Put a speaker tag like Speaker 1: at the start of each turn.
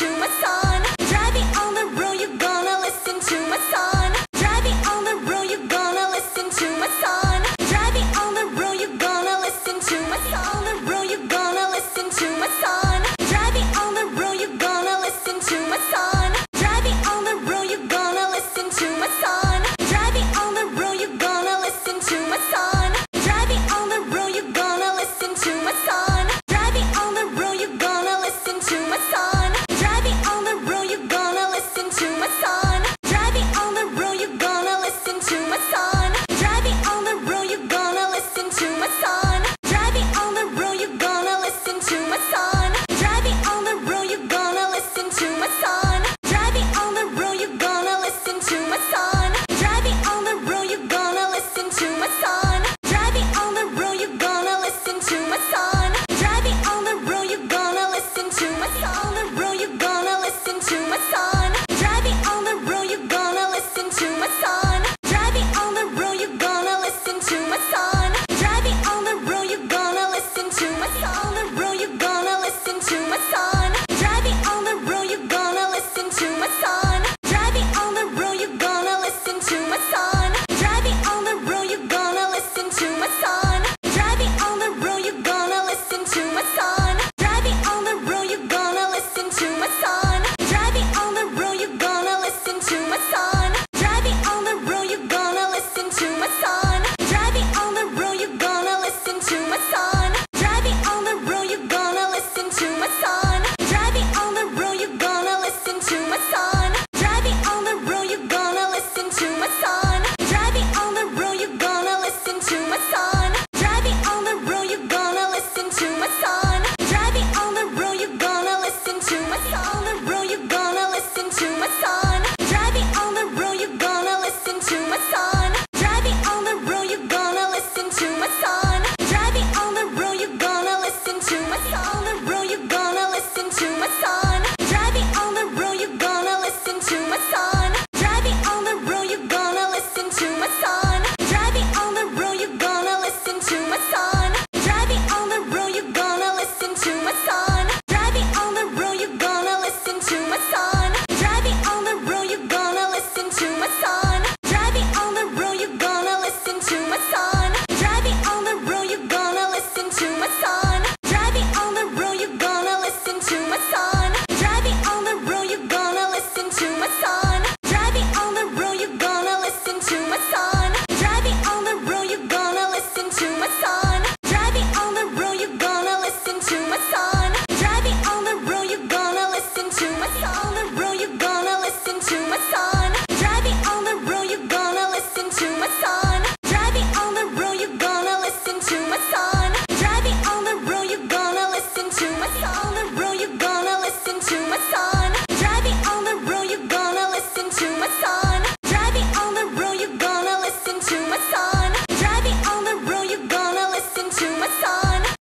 Speaker 1: to myself. 什么系